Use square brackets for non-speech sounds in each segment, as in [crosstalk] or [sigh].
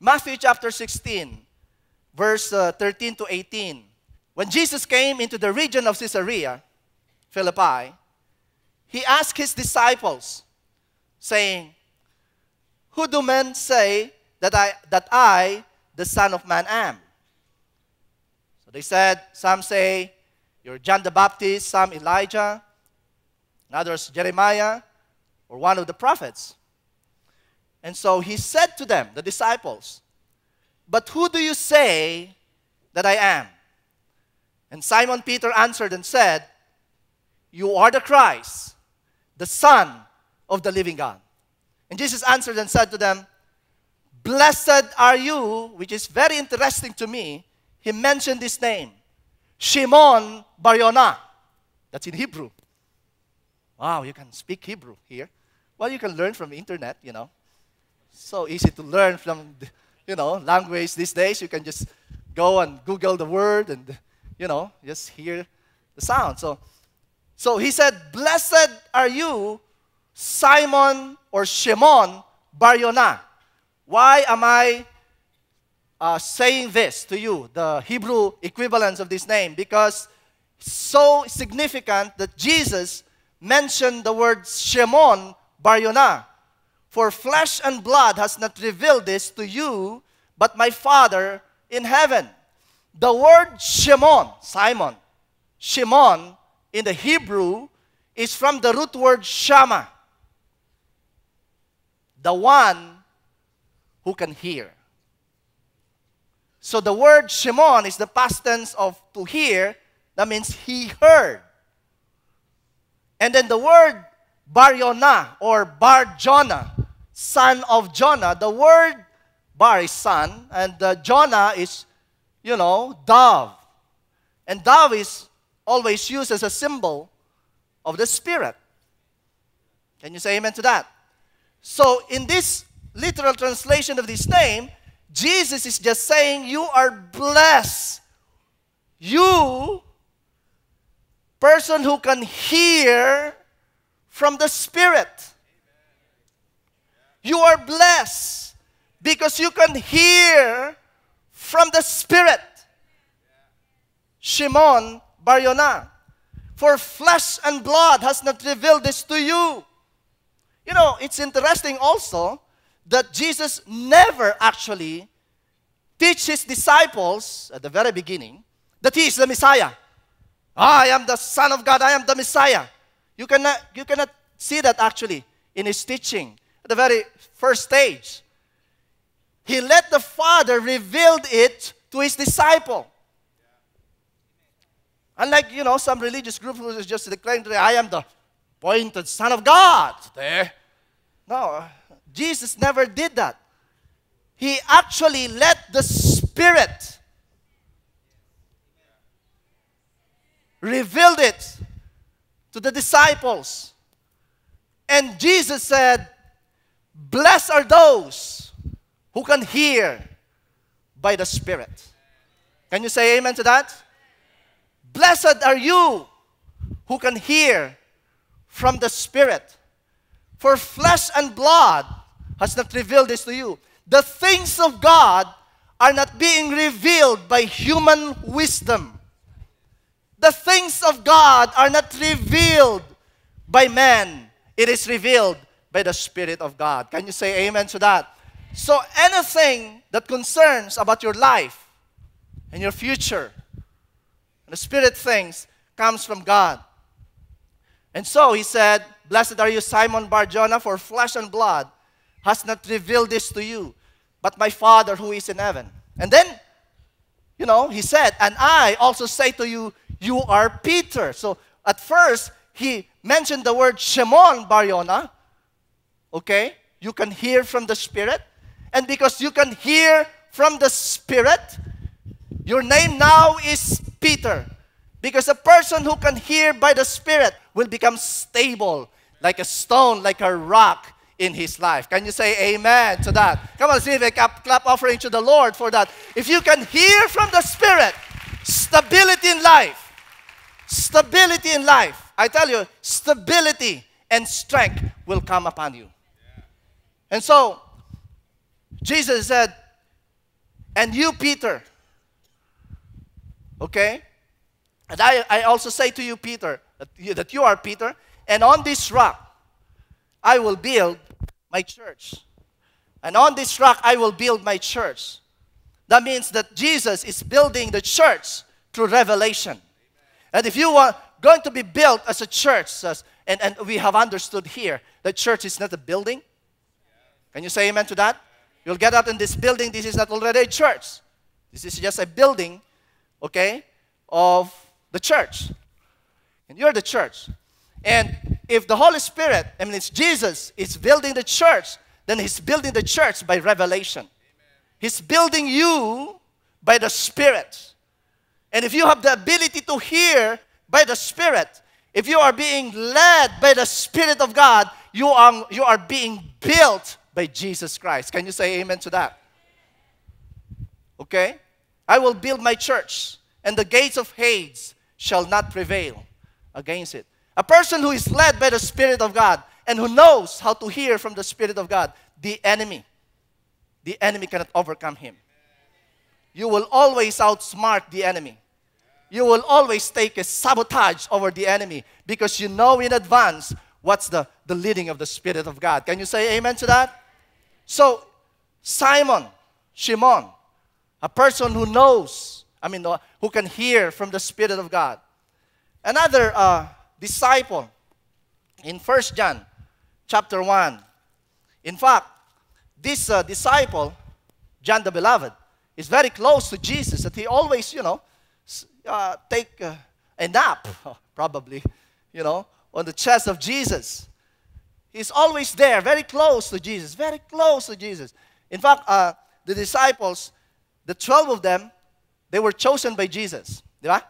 Matthew chapter 16, verse uh, 13 to 18. When Jesus came into the region of Caesarea, Philippi, he asked his disciples, saying, Who do men say that I, that I, the Son of Man, am? So they said, Some say, You're John the Baptist, some Elijah, and others Jeremiah, or one of the prophets. And so he said to them, the disciples, But who do you say that I am? And Simon Peter answered and said, You are the Christ, the Son of the living God. And Jesus answered and said to them, Blessed are you, which is very interesting to me. He mentioned this name, Shimon Bar-Yonah. That's in Hebrew. Wow, you can speak Hebrew here. Well, you can learn from the internet, you know. So easy to learn from, you know, language these days. You can just go and Google the word and, you know, just hear the sound. So, so he said, Blessed are you, Simon or Shimon Bar-Yonah. Why am I uh, saying this to you, the Hebrew equivalence of this name? Because so significant that Jesus mentioned the word Shimon Bar-Yonah. For flesh and blood has not revealed this to you, but my Father in heaven. The word Shimon, Simon, Shimon in the Hebrew is from the root word Shama, the one who can hear. So the word Shimon is the past tense of to hear, that means he heard. And then the word Bar-Yonah or Bar-Jonah, son of Jonah, the word Bar is son, and uh, Jonah is, you know, dove. And dove is always used as a symbol of the Spirit. Can you say amen to that? So, in this literal translation of this name, Jesus is just saying, You are blessed. You, person who can hear from the Spirit. You are blessed because you can hear from the Spirit. Shimon Bar-Yonah. For flesh and blood has not revealed this to you. You know, it's interesting also that Jesus never actually teach his disciples at the very beginning that he is the Messiah. I am the Son of God, I am the Messiah. You cannot, you cannot see that actually in his teaching at the very first stage. He let the Father reveal it to his disciple. Unlike, you know, some religious group who is just declaring I am the appointed Son of God. There. No, Jesus never did that. He actually let the Spirit revealed it to the disciples. And Jesus said, Blessed are those who can hear by the Spirit. Can you say amen to that? Blessed are you who can hear from the Spirit. For flesh and blood has not revealed this to you. The things of God are not being revealed by human wisdom. The things of God are not revealed by man. It is revealed by the Spirit of God. Can you say amen to that? So anything that concerns about your life and your future, and the spirit things comes from God. And so he said, Blessed are you, Simon Bar-Jonah, for flesh and blood has not revealed this to you, but my Father who is in heaven. And then, you know, he said, And I also say to you, you are Peter. So at first, he mentioned the word Shimon Bar-Yonah. Okay? You can hear from the Spirit. And because you can hear from the Spirit, your name now is Peter. Because a person who can hear by the Spirit will become stable, like a stone, like a rock in his life. Can you say amen to that? Come on, see if a clap offering to the Lord for that. If you can hear from the Spirit, stability in life. Stability in life. I tell you, stability and strength will come upon you. And so, Jesus said, And you, Peter. Okay? And I, I also say to you, Peter, that you, that you are Peter, and on this rock I will build my church. And on this rock I will build my church. That means that Jesus is building the church through revelation. And if you are going to be built as a church, as, and, and we have understood here that church is not a building. Can you say amen to that? You'll get out in this building, this is not already a church. This is just a building, okay, of the church. And you're the church. And if the Holy Spirit, I mean, it's Jesus, is building the church, then He's building the church by revelation. He's building you by the Spirit. And if you have the ability to hear by the Spirit, if you are being led by the Spirit of God, you are, you are being built by Jesus Christ. Can you say amen to that? Okay? I will build my church, and the gates of Hades shall not prevail against it. A person who is led by the Spirit of God and who knows how to hear from the Spirit of God, the enemy, the enemy cannot overcome him. You will always outsmart the enemy. You will always take a sabotage over the enemy because you know in advance what's the, the leading of the Spirit of God. Can you say amen to that? So, Simon, Shimon, a person who knows, I mean, uh, who can hear from the Spirit of God. Another uh, disciple in First John chapter 1. In fact, this uh, disciple, John the Beloved, is very close to Jesus, that he always, you know, uh, take uh, a nap, [laughs] probably, you know, on the chest of Jesus. He's always there, very close to Jesus, very close to Jesus. In fact, uh, the disciples, the 12 of them, they were chosen by Jesus. Right?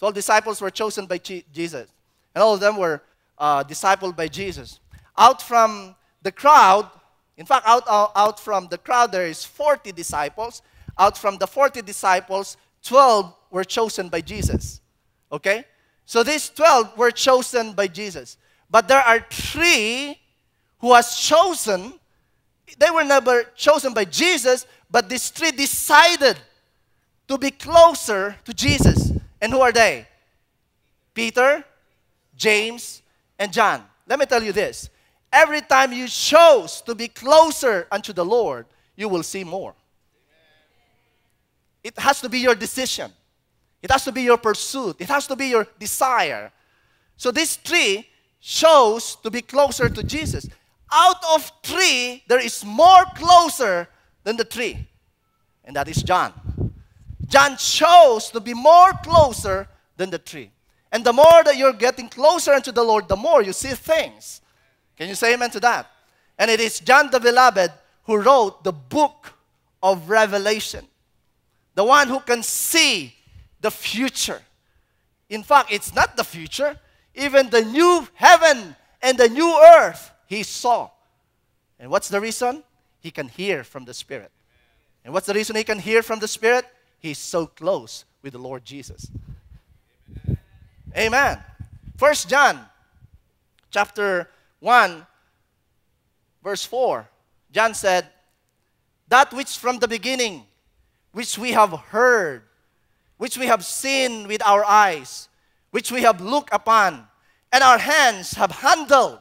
12 disciples were chosen by Jesus. And all of them were uh, discipled by Jesus. Out from the crowd, in fact, out, out, out from the crowd, there is 40 disciples. Out from the 40 disciples, 12 were chosen by Jesus. Okay? So these 12 were chosen by Jesus. But there are three who was chosen. They were never chosen by Jesus, but these three decided to be closer to Jesus. And who are they? Peter, James, and John. Let me tell you this. Every time you chose to be closer unto the Lord, you will see more. It has to be your decision. It has to be your pursuit. It has to be your desire. So these three chose to be closer to Jesus. Out of three, there is more closer than the three. And that is John. John chose to be more closer than the tree. And the more that you're getting closer unto the Lord, the more you see things. Can you say amen to that? And it is John the Beloved who wrote the book of Revelation. The one who can see the future. In fact, it's not the future. Even the new heaven and the new earth he saw. And what's the reason? He can hear from the Spirit. And what's the reason he can hear from the Spirit? He's so close with the Lord Jesus. Amen. First John chapter 1 verse 4. John said, "That which from the beginning which we have heard, which we have seen with our eyes, which we have looked upon, and our hands have handled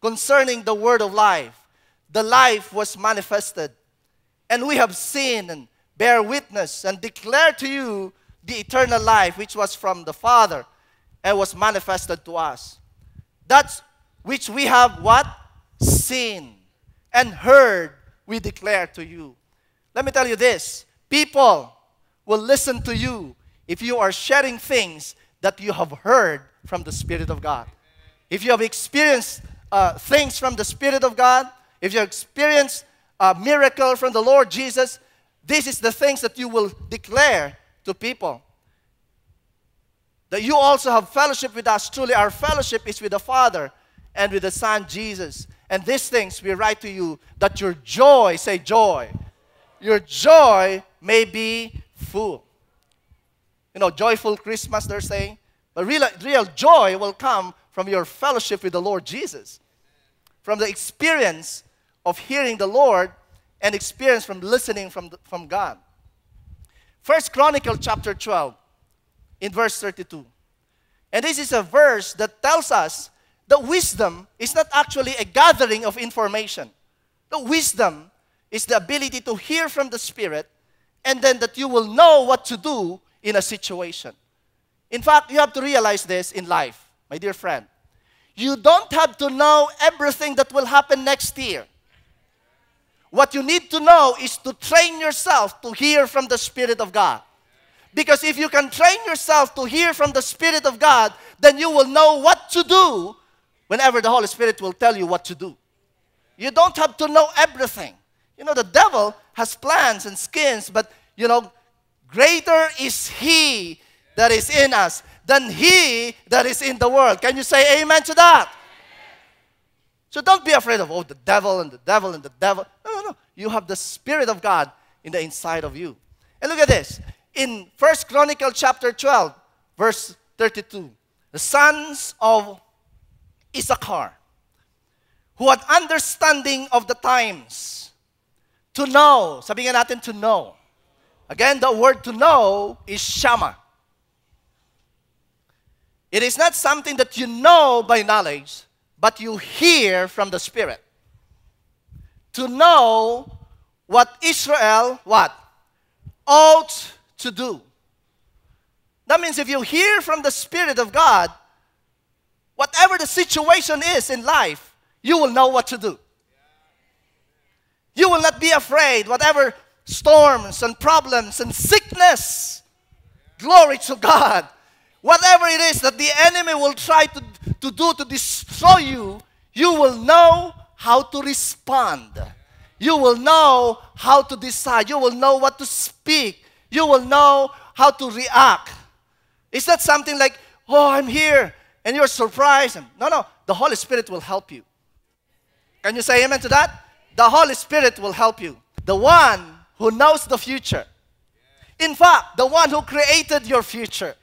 concerning the word of life. The life was manifested, and we have seen and bear witness and declare to you the eternal life which was from the Father and was manifested to us. That's which we have what? Seen and heard, we declare to you. Let me tell you this people will listen to you if you are sharing things that you have heard from the Spirit of God. If you have experienced uh, things from the Spirit of God, if you have experienced a miracle from the Lord Jesus, this is the things that you will declare to people. That you also have fellowship with us. Truly, our fellowship is with the Father and with the Son Jesus. And these things we write to you that your joy, say joy, your joy may be full. You know, joyful Christmas, they're saying. But real, real joy will come from your fellowship with the Lord Jesus, from the experience of hearing the Lord and experience from listening from, the, from God. First Chronicle chapter 12 in verse 32. And this is a verse that tells us that wisdom is not actually a gathering of information. The wisdom is the ability to hear from the Spirit and then that you will know what to do in a situation. In fact, you have to realize this in life, my dear friend. You don't have to know everything that will happen next year. What you need to know is to train yourself to hear from the Spirit of God. Because if you can train yourself to hear from the Spirit of God, then you will know what to do whenever the Holy Spirit will tell you what to do. You don't have to know everything. You know, the devil has plans and skins, but you know, greater is he that is in us than he that is in the world. Can you say amen to that? So don't be afraid of, oh, the devil and the devil and the devil. No, no, no. You have the Spirit of God in the inside of you. And look at this. In First Chronicle chapter 12, verse 32, the sons of Issachar, who had understanding of the times, to know, sabi nga natin to know. Again, the word to know is shama. It is not something that you know by knowledge, but you hear from the Spirit. To know what Israel, what? Ought to do. That means if you hear from the Spirit of God, whatever the situation is in life, you will know what to do. You will not be afraid, whatever storms and problems and sickness. Glory to God. Whatever it is that the enemy will try to, to do to destroy you, you will know how to respond. You will know how to decide. You will know what to speak. You will know how to react. It's not something like, oh, I'm here, and you're surprised. No, no, the Holy Spirit will help you. Can you say amen to that? The Holy Spirit will help you. The one who knows the future. In fact, the one who created your future.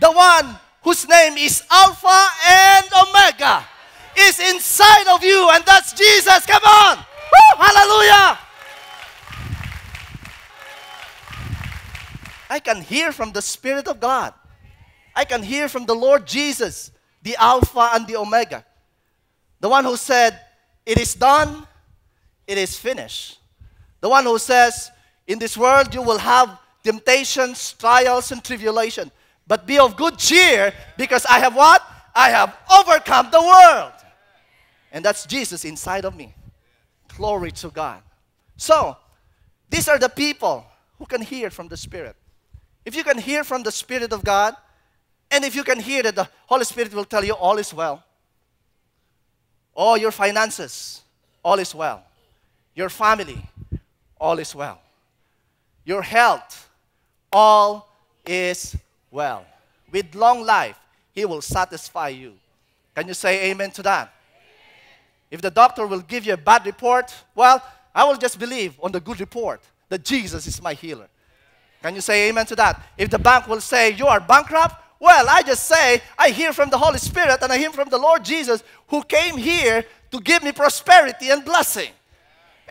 The one whose name is Alpha and Omega is inside of you, and that's Jesus. Come on! Woo! Hallelujah! I can hear from the Spirit of God. I can hear from the Lord Jesus, the Alpha and the Omega. The one who said, It is done, it is finished. The one who says, In this world you will have temptations, trials, and tribulation. But be of good cheer because I have what? I have overcome the world. And that's Jesus inside of me. Glory to God. So, these are the people who can hear from the Spirit. If you can hear from the Spirit of God, and if you can hear that the Holy Spirit will tell you all is well, all your finances, all is well, your family, all is well. Your health, all is well. With long life, He will satisfy you. Can you say amen to that? If the doctor will give you a bad report, well, I will just believe on the good report that Jesus is my healer. Can you say amen to that? If the bank will say you are bankrupt, well, I just say I hear from the Holy Spirit and I hear from the Lord Jesus who came here to give me prosperity and blessing.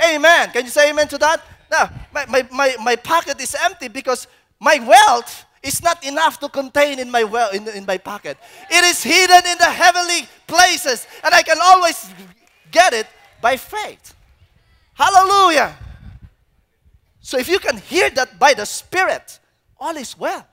Amen. Can you say amen to that? Now, my, my, my, my pocket is empty because my wealth is not enough to contain in my well in, in my pocket. It is hidden in the heavenly places, and I can always get it by faith. Hallelujah. So if you can hear that by the Spirit, all is well.